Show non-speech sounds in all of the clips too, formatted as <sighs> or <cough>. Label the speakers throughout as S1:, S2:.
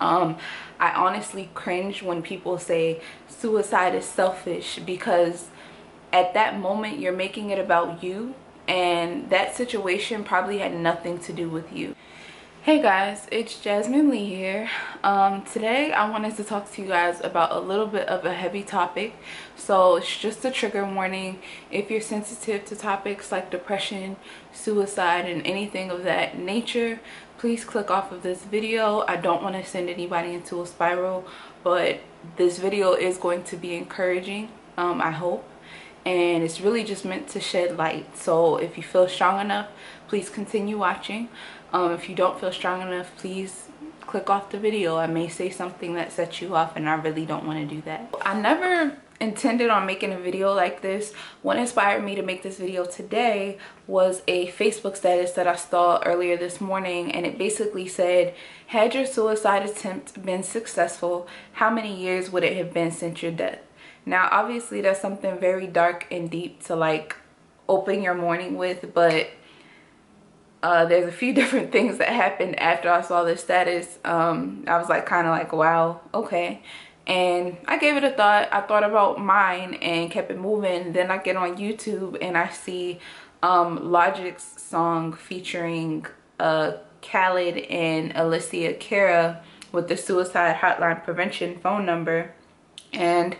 S1: um i honestly cringe when people say suicide is selfish because at that moment you're making it about you and that situation probably had nothing to do with you. Hey guys it's Jazzmine Leigh here. Um, today i wanted to talk to you guys about a little bit of a heavy topic. So it's just a trigger warning. If you're sensitive to topics like depression suicide and anything of that nature please click off of this video. I don't want to send anybody into a spiral but this video is going to be encouraging um, i hope. And it's really just meant to shed light. So if you feel strong enough please continue watching. Um, if you don't feel strong enough please click off the video. I may say something that sets you off and i really don't want to do that. I never intended on making a video like this what inspired me to make this video today was a facebook status that i saw earlier this morning and it basically said had your suicide attempt been successful how many years would it have been since your death now obviously that's something very dark and deep to like open your morning with but uh, there's a few <laughs> different things that happened after I saw this status. Um, I was like kind of like, wow, okay. And I gave it a thought. I thought about mine and kept it moving. Then I get on YouTube and I see um, Logic's song featuring uh, Khalid and Alessia Cara with the suicide hotline prevention phone number. And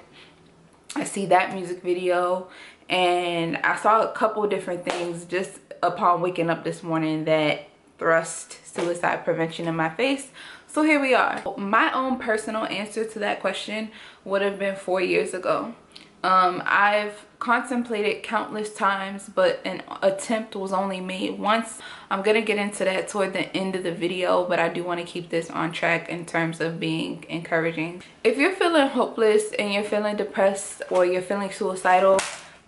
S1: I see that music video and I saw a couple different things just upon waking up this morning that thrust suicide prevention in my face so here we are. My own personal answer to that question would have been four years ago. Um, I've contemplated countless times but an attempt was only made once. I'm gonna get into that toward the end of the video but I do want to keep this on track in terms of being encouraging. If you're feeling hopeless and you're feeling depressed or you're feeling suicidal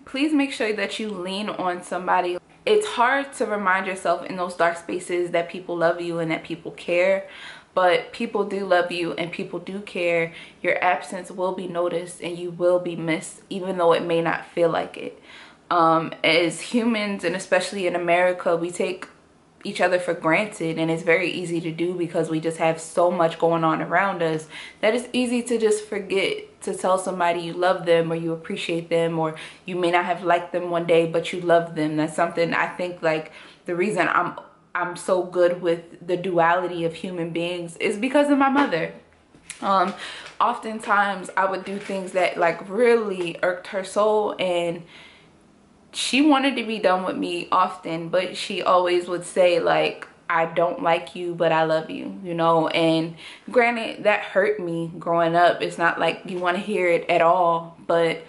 S1: please make sure that you lean on somebody. It's hard to remind yourself in those dark spaces that people love you and that people care but people do love you and people do care. Your absence will be noticed and you will be missed even though it may not feel like it. Um, as humans and especially in america we take each other for granted and it's very easy to do because we just have so much going on around us that it's easy to just forget to tell somebody you love them or you appreciate them or you may not have liked them one day but you love them. That's something i think like the reason i'm i'm so good with the duality of human beings is because of my mother. Um oftentimes i would do things that like really irked her soul and she wanted to be done with me often but she always would say like I don't like you but I love you you know? And granted that hurt me growing up. It's not like you want to hear it at all but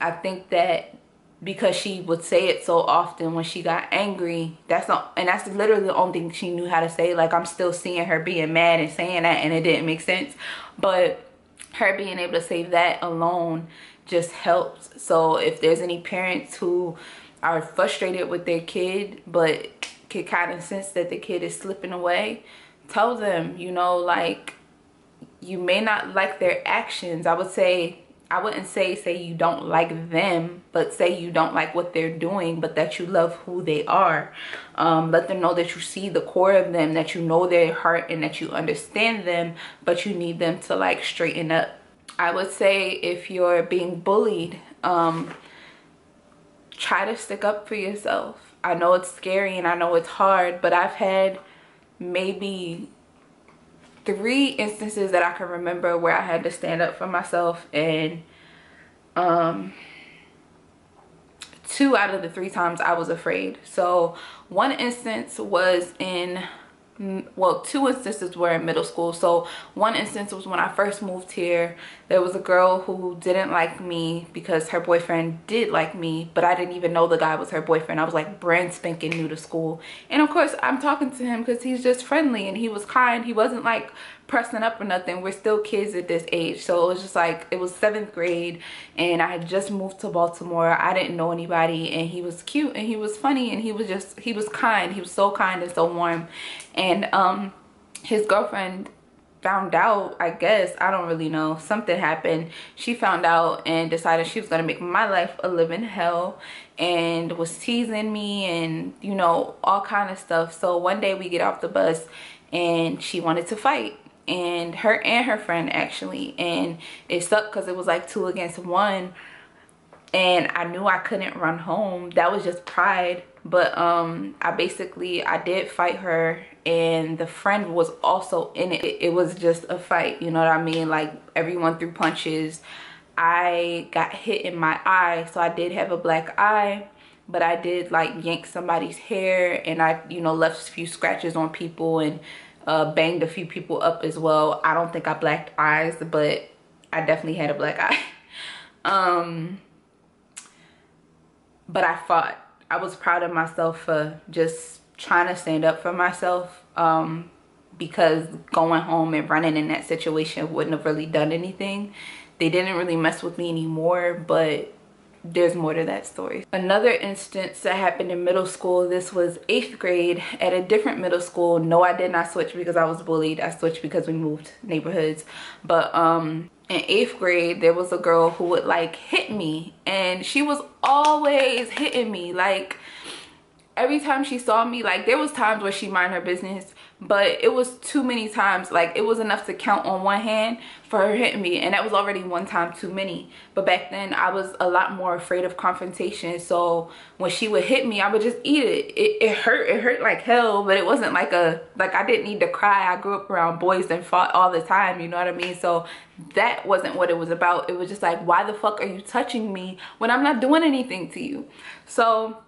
S1: I think that because she would say it so often when she got angry. That's not and that's literally the only thing she knew how to say. Like I'm still seeing her being mad and saying that and it didn't make sense. But her being able to say that alone just helps so if there's any parents who are frustrated with their kid but can kind of sense that the kid is slipping away tell them you know like you may not like their actions. I would say i wouldn't say say you don't like them but say you don't like what they're doing but that you love who they are um, let them know that you see the core of them that you know their heart and that you understand them but you need them to like straighten up I would say if you're being bullied, um, try to stick up for yourself. I know it's scary and I know it's hard, but I've had maybe three instances that I can remember where I had to stand up for myself and um, two out of the three times I was afraid. So one instance was in well two instances were in middle school. So one instance was when i first moved here. There was a girl who didn't like me because her boyfriend did like me but i didn't even know the guy was her boyfriend. I was like brand spanking new to school. And of course i'm talking to him because he's just friendly and he was kind. He wasn't like pressing up or nothing we're still kids at this age. So it was just like it was seventh grade and i had just moved to baltimore. I didn't know anybody and he was cute and he was funny and he was just he was kind. He was so kind and so warm. And um his girlfriend found out i guess i don't really know something happened. She found out and decided she was gonna make my life a living hell and was teasing me and you know all kind of stuff. So one day we get off the bus and she wanted to fight and her and her friend actually and it sucked because it was like two against one and I knew I couldn't run home. That was just pride but um I basically I did fight her and the friend was also in it. It was just a fight you know what I mean? Like everyone threw punches. I got hit in my eye so I did have a black eye but I did like yank somebody's hair and I you know left a few scratches on people and uh, banged a few people up as well. I don't think I blacked eyes but I definitely had a black eye. <laughs> Um but I fought. I was proud of myself for just trying to stand up for myself um because going home and running in that situation wouldn't have really done anything. They didn't really mess with me anymore but there's more to that story. Another instance that happened in middle school, this was eighth grade at a different middle school. No, I did not switch because I was bullied. I switched because we moved neighborhoods. But um, in eighth grade, there was a girl who would like hit me and she was always hitting me. Like every time she saw me, like there was times where she mind her business but it was too many times like it was enough to count on one hand for her hitting me and that was already one time too many. But back then i was a lot more afraid of confrontation so when she would hit me i would just eat it. It, it hurt it hurt like hell but it wasn't like a like i didn't need to cry. I grew up around boys and fought all the time you know what i mean? So that wasn't what it was about. It was just like why the fuck are you touching me when i'm not doing anything to you? So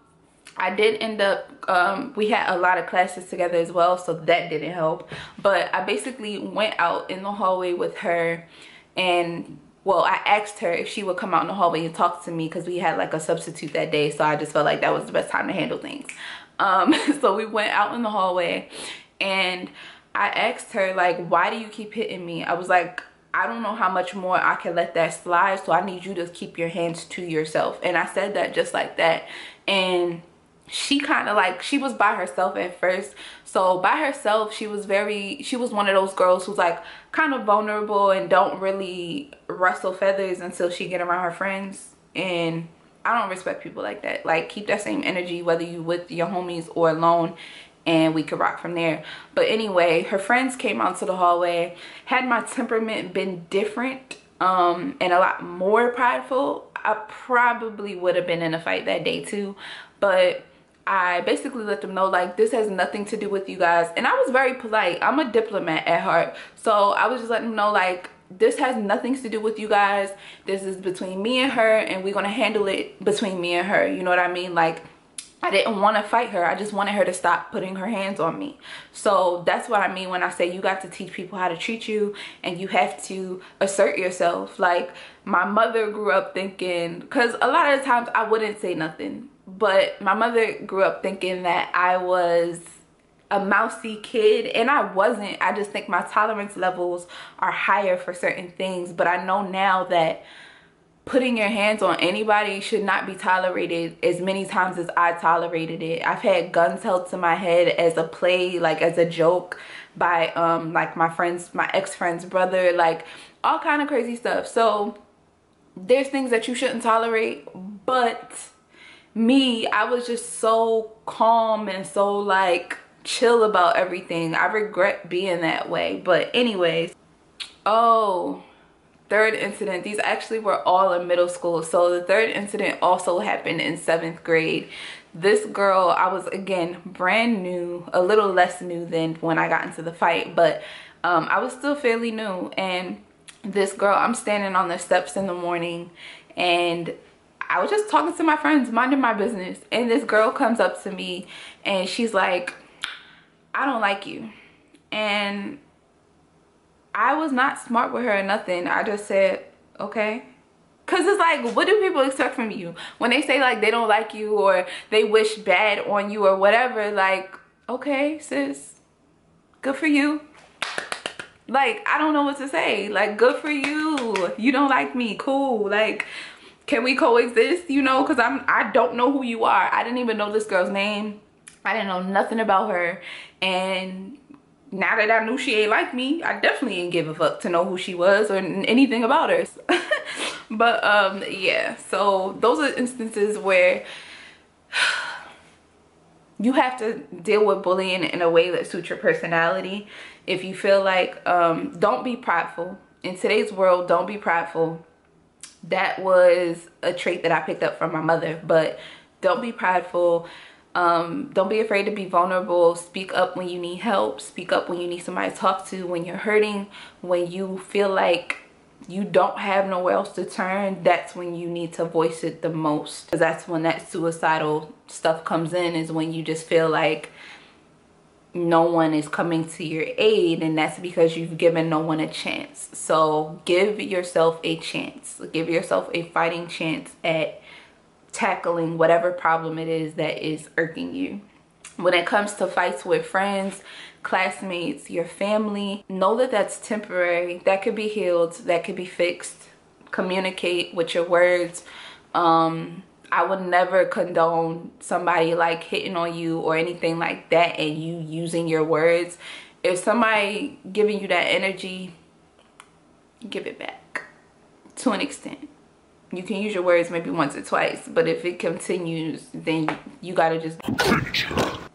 S1: I did end up, um, we had a lot of classes together as well, so that didn't help. But I basically went out in the hallway with her and well, I asked her if she would come out in the hallway and talk to me because we had like a substitute that day. So I just felt like that was the best time to handle things. Um, <laughs> so we went out in the hallway and I asked her like, why do you keep hitting me? I was like, I don't know how much more I can let that slide. So I need you to keep your hands to yourself. And I said that just like that. And she kind of like she was by herself at first. So by herself she was very she was one of those girls who's like kind of vulnerable and don't really rustle feathers until she get around her friends. And i don't respect people like that. Like keep that same energy whether you with your homies or alone and we could rock from there. But anyway her friends came out to the hallway had my temperament been different um and a lot more prideful i probably would have been in a fight that day too. But I basically let them know like this has nothing to do with you guys. And I was very polite. I'm a diplomat at heart. So I was just letting them know like this has nothing to do with you guys. This is between me and her and we're gonna handle it between me and her. You know what I mean? Like I didn't want to fight her. I just wanted her to stop putting her hands on me. So that's what I mean when I say you got to teach people how to treat you and you have to assert yourself. Like my mother grew up thinking, because a lot of times I wouldn't say nothing but my mother grew up thinking that I was a mousy kid and I wasn't. I just think my tolerance levels are higher for certain things. But I know now that putting your hands on anybody should not be tolerated as many times as I tolerated it. I've had guns held to my head as a play, like as a joke by um like my friends, my ex-friend's brother, like all kind of crazy stuff. So there's things that you shouldn't tolerate, but me i was just so calm and so like chill about everything. I regret being that way but anyways. Oh third incident. These actually were all in middle school. So the third incident also happened in seventh grade. This girl i was again brand new a little less new than when i got into the fight but um, i was still fairly new. And this girl i'm standing on the steps in the morning and I was just talking to my friends, minding my business. And this girl comes up to me and she's like, I don't like you. And I was not smart with her or nothing. I just said, okay. Cause it's like, what do people expect from you? When they say like they don't like you or they wish bad on you or whatever, like, okay, sis, good for you. Like, I don't know what to say. Like, good for you. You don't like me, cool. Like, can we coexist you know because i'm i don't know who you are i didn't even know this girl's name i didn't know nothing about her and now that i knew she ain't like me i definitely didn't give a fuck to know who she was or anything about her <laughs> but um yeah so those are instances where <sighs> you have to deal with bullying in a way that suits your personality. If you feel like, um, don't be prideful. In today's world, don't be prideful. That was a trait that I picked up from my mother, but don't be prideful. Um, don't be afraid to be vulnerable. Speak up when you need help. Speak up when you need somebody to talk to, when you're hurting, when you feel like you don't have nowhere else to turn, that's when you need to voice it the most. Because that's when that suicidal stuff comes in is when you just feel like no one is coming to your aid and that's because you've given no one a chance. So give yourself a chance. Give yourself a fighting chance at tackling whatever problem it is that is irking you. When it comes to fights with friends, classmates, your family, know that that's temporary. That could be healed, that could be fixed. Communicate with your words. Um, I would never condone somebody like hitting on you or anything like that and you using your words. If somebody giving you that energy, give it back to an extent. You can use your words maybe once or twice, but if it continues, then you gotta just.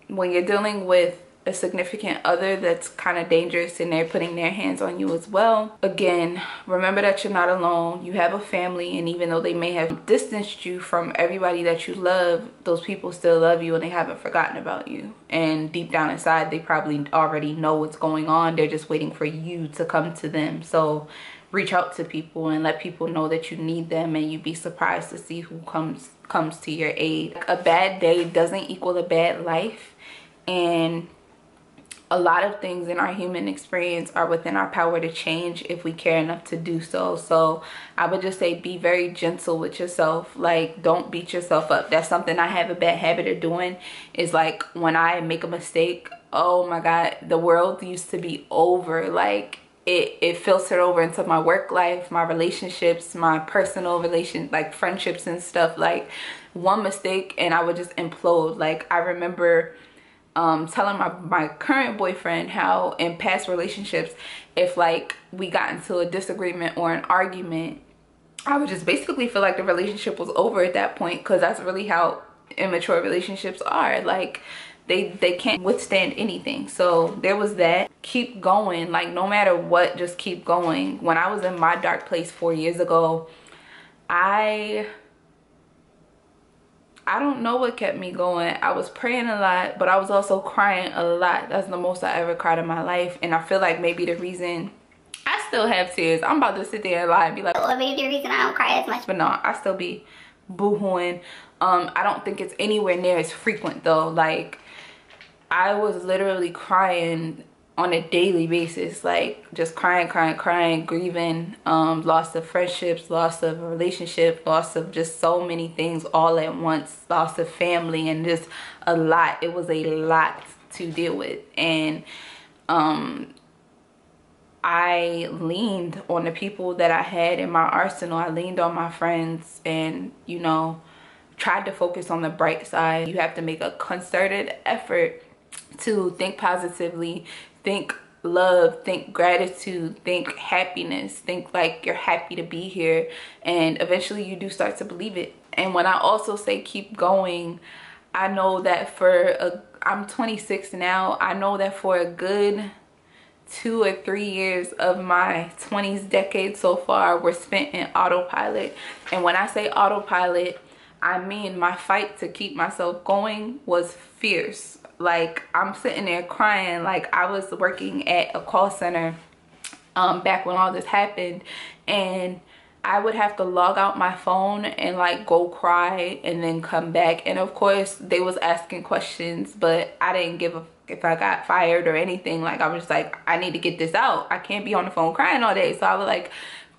S1: When you're dealing with a significant other that's kind of dangerous and they're putting their hands on you as well. Again, remember that you're not alone. You have a family and even though they may have distanced you from everybody that you love, those people still love you and they haven't forgotten about you. And deep down inside, they probably already know what's going on. They're just waiting for you to come to them. So reach out to people and let people know that you need them and you'd be surprised to see who comes comes to your aid. A bad day doesn't equal a bad life and a lot of things in our human experience are within our power to change if we care enough to do so. So i would just say be very gentle with yourself. Like don't beat yourself up. That's something i have a bad habit of doing. Is like when i make a mistake oh my god the world used to be over. Like it it filtered over into my work life my relationships my personal relation like friendships and stuff. Like one mistake and i would just implode. Like i remember um, telling my, my current boyfriend how in past relationships, if like we got into a disagreement or an argument, I would just basically feel like the relationship was over at that point because that's really how immature relationships are. Like they they can't withstand anything. So there was that. Keep going. Like no matter what, just keep going. When I was in my dark place four years ago, I I don't know what kept me going. I was praying a lot, but I was also crying a lot. That's the most I ever cried in my life. And I feel like maybe the reason I still have tears. I'm about to sit there and lie and be like,
S2: well, maybe the reason I don't cry as much.
S1: But no, I still be boohooing. Um, I don't think it's anywhere near as frequent though. Like, I was literally crying on a daily basis like just crying crying crying grieving um loss of friendships loss of relationship loss of just so many things all at once loss of family and just a lot it was a lot to deal with and um I leaned on the people that I had in my arsenal. I leaned on my friends and, you know, tried to focus on the bright side. You have to make a concerted effort to think positively, think love, think gratitude, think happiness, think like you're happy to be here. And eventually you do start to believe it. And when I also say keep going, I know that for a, I'm 26 now, I know that for a good two or three years of my 20s decade so far were spent in autopilot. And when I say autopilot, I mean my fight to keep myself going was fierce like i'm sitting there crying. Like i was working at a call center um back when all this happened and i would have to log out my phone and like go cry and then come back. And of course they was asking questions but i didn't give a if I got fired or anything. Like I was just like I need to get this out. I can't be on the phone crying all day. So I was like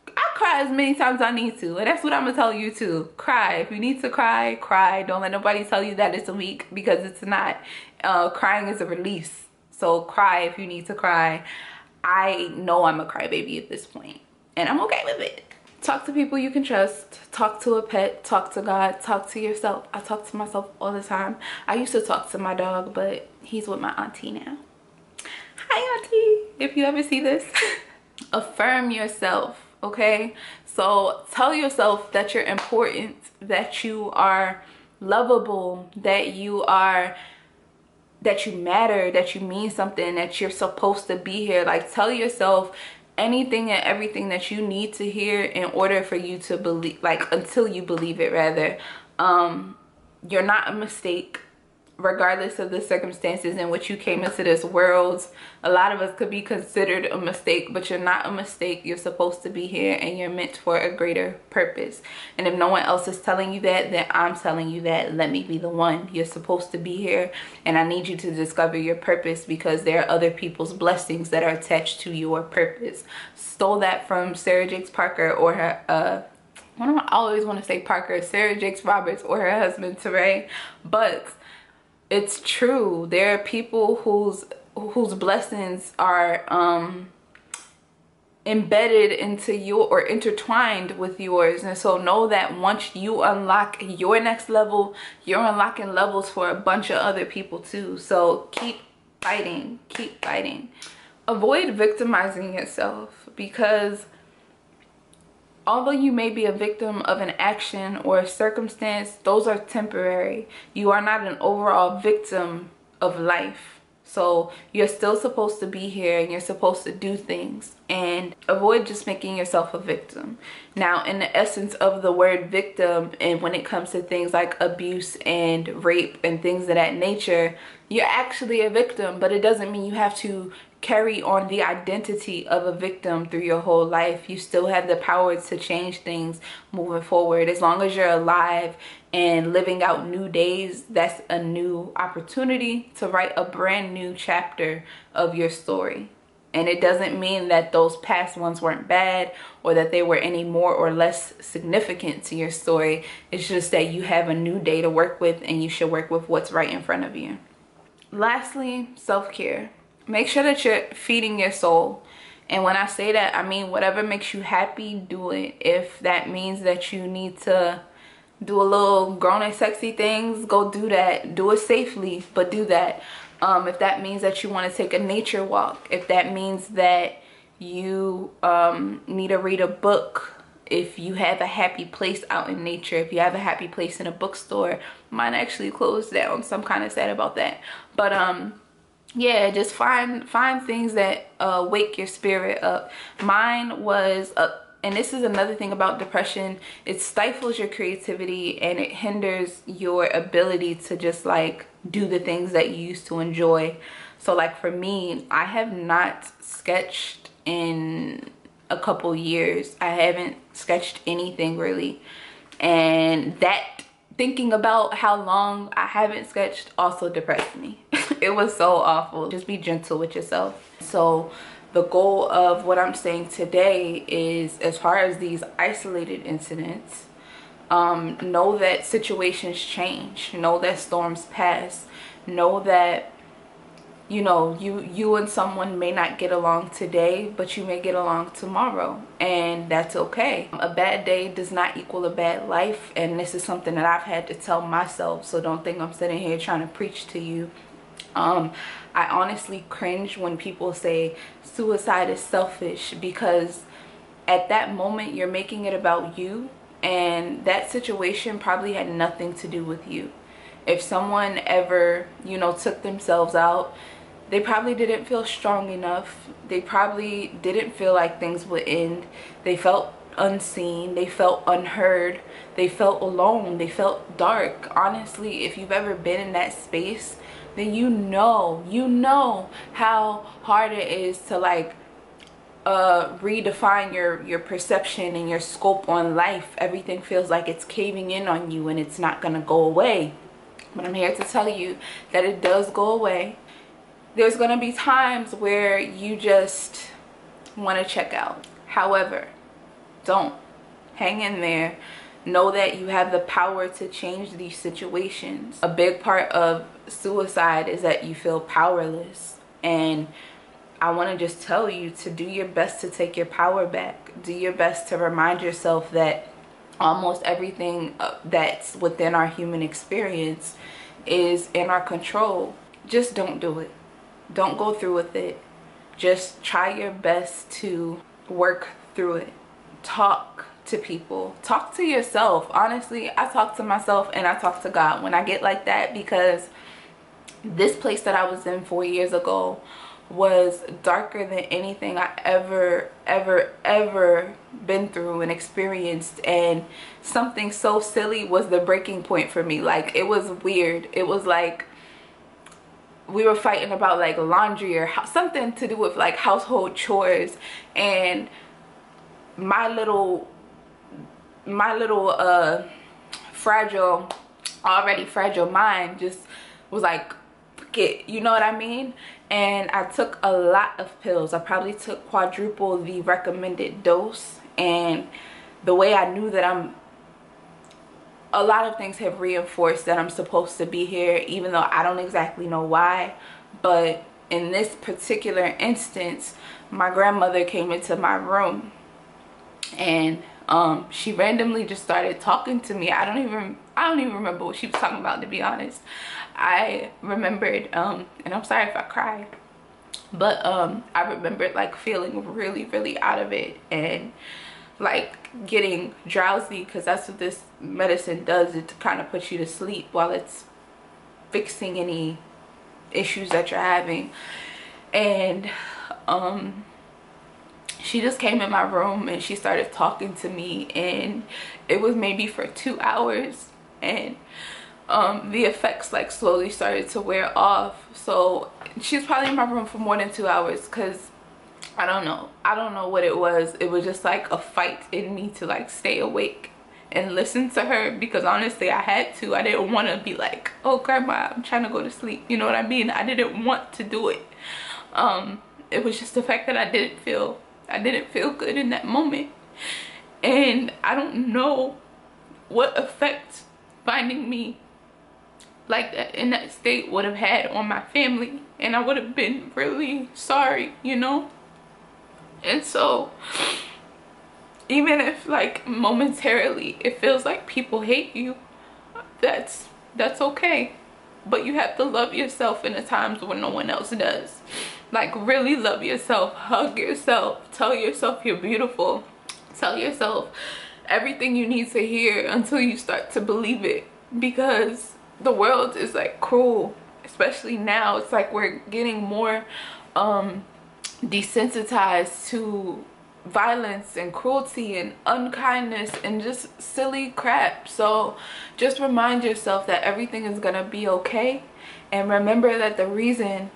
S1: I cry as many times as I need to. And that's what I'm gonna tell you too. Cry. If you need to cry, cry. Don't let nobody tell you that it's a week because it's not. Uh, crying is a release. So cry if you need to cry. I know I'm a crybaby at this point, and I'm okay with it. Talk to people you can trust. Talk to a pet. Talk to God. Talk to yourself. I talk to myself all the time. I used to talk to my dog, but he's with my auntie now. Hi, auntie. If you ever see this, <laughs> affirm yourself okay so tell yourself that you're important that you are lovable that you are that you matter, that you mean something, that you're supposed to be here. Like tell yourself anything and everything that you need to hear in order for you to believe like until you believe it rather. Um you're not a mistake regardless of the circumstances in which you came into this world a lot of us could be considered a mistake but you're not a mistake. You're supposed to be here and you're meant for a greater purpose. And if no one else is telling you that then i'm telling you that. Let me be the one. You're supposed to be here and i need you to discover your purpose because there are other people's blessings that are attached to your purpose. Stole that from sarah jakes parker or her uh I always want to say Parker, Sarah Jakes Roberts, or her husband Touré, but it's true. There are people whose whose blessings are um embedded into you or intertwined with yours. And so know that once you unlock your next level you're unlocking levels for a bunch of other people too. So keep fighting keep fighting. Avoid victimizing yourself because although you may be a victim of an action or a circumstance, those are temporary. You are not an overall victim of life. So you're still supposed to be here and you're supposed to do things and avoid just making yourself a victim. Now, in the essence of the word victim, and when it comes to things like abuse and rape and things of that nature, you're actually a victim, but it doesn't mean you have to carry on the identity of a victim through your whole life. You still have the power to change things moving forward. As long as you're alive and living out new days, that's a new opportunity to write a brand new chapter of your story. And it doesn't mean that those past ones weren't bad or that they were any more or less significant to your story. It's just that you have a new day to work with and you should work with what's right in front of you. Lastly, self-care make sure that you're feeding your soul. And when i say that i mean whatever makes you happy do it. If that means that you need to do a little grown and sexy things go do that. Do it safely but do that. Um, if that means that you want to take a nature walk if that means that you um, need to read a book if you have a happy place out in nature if you have a happy place in a bookstore mine actually closed down so i'm kind of sad about that. But um yeah just find find things that uh, wake your spirit up. Mine was uh, and this is another thing about depression it stifles your creativity and it hinders your ability to just like do the things that you used to enjoy. So like for me i have not sketched in a couple years. I haven't sketched anything really. And that thinking about how long I haven't sketched also depressed me. <laughs> it was so awful. Just be gentle with yourself. So the goal of what I'm saying today is as far as these isolated incidents, um, know that situations change. Know that storms pass. Know that you know you you and someone may not get along today but you may get along tomorrow and that's okay. A bad day does not equal a bad life and this is something that i've had to tell myself so don't think i'm sitting here trying to preach to you. Um i honestly cringe when people say suicide is selfish because at that moment you're making it about you and that situation probably had nothing to do with you. If someone ever you know took themselves out they probably didn't feel strong enough. They probably didn't feel like things would end. They felt unseen. They felt unheard. They felt alone. They felt dark. Honestly if you've ever been in that space then you know you know how hard it is to like uh redefine your your perception and your scope on life. Everything feels like it's caving in on you and it's not gonna go away. But i'm here to tell you that it does go away there's going to be times where you just want to check out. However, don't. Hang in there. Know that you have the power to change these situations. A big part of suicide is that you feel powerless. And I want to just tell you to do your best to take your power back. Do your best to remind yourself that almost everything uh, that's within our human experience is in our control. Just don't do it don't go through with it just try your best to work through it talk to people talk to yourself honestly i talk to myself and i talk to god when i get like that because this place that I was in four years ago was darker than anything I ever, ever, ever been through and experienced. And something so silly was the breaking point for me. Like, it was weird. It was like we were fighting about like laundry or something to do with like household chores. And my little, my little, uh, fragile, already fragile mind just was like, get, you know what I mean? and I took a lot of pills. I probably took quadruple the recommended dose and the way I knew that I'm a lot of things have reinforced that I'm supposed to be here even though I don't exactly know why. But in this particular instance my grandmother came into my room and um, she randomly just started talking to me. I don't even I don't even remember what she was talking about to be honest. I remembered, um, and I'm sorry if I cry, but um, I remembered like feeling really, really out of it. And like getting drowsy because that's what this medicine does. It kind of puts you to sleep while it's fixing any issues that you're having. And um, she just came in my room and she started talking to me and it was maybe for two hours and um, the effects like slowly started to wear off. So she's probably in my room for more than two hours because I don't know. I don't know what it was. It was just like a fight in me to like stay awake and listen to her because honestly I had to. I didn't want to be like, oh grandma, I'm trying to go to sleep. You know what I mean? I didn't want to do it. Um, it was just the fact that I didn't feel, I didn't feel good in that moment. And I don't know what effect finding me like that in that state would have had on my family and I would have been really sorry you know and so even if like momentarily it feels like people hate you that's that's okay. But you have to love yourself in the times when no one else does. Like really love yourself hug yourself tell yourself you're beautiful tell yourself everything you need to hear until you start to believe it. Because the world is like cruel especially now. It's like we're getting more um desensitized to violence and cruelty and unkindness and just silly crap so just remind yourself that everything is gonna be okay and remember that the reason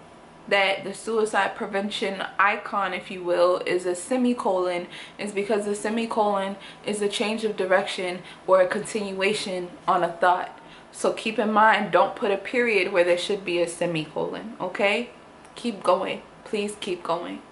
S1: that the suicide prevention icon if you will is a semicolon is because the semicolon is a change of direction or a continuation on a thought so keep in mind, don't put a period where there should be a semicolon, okay? Keep going. Please keep going.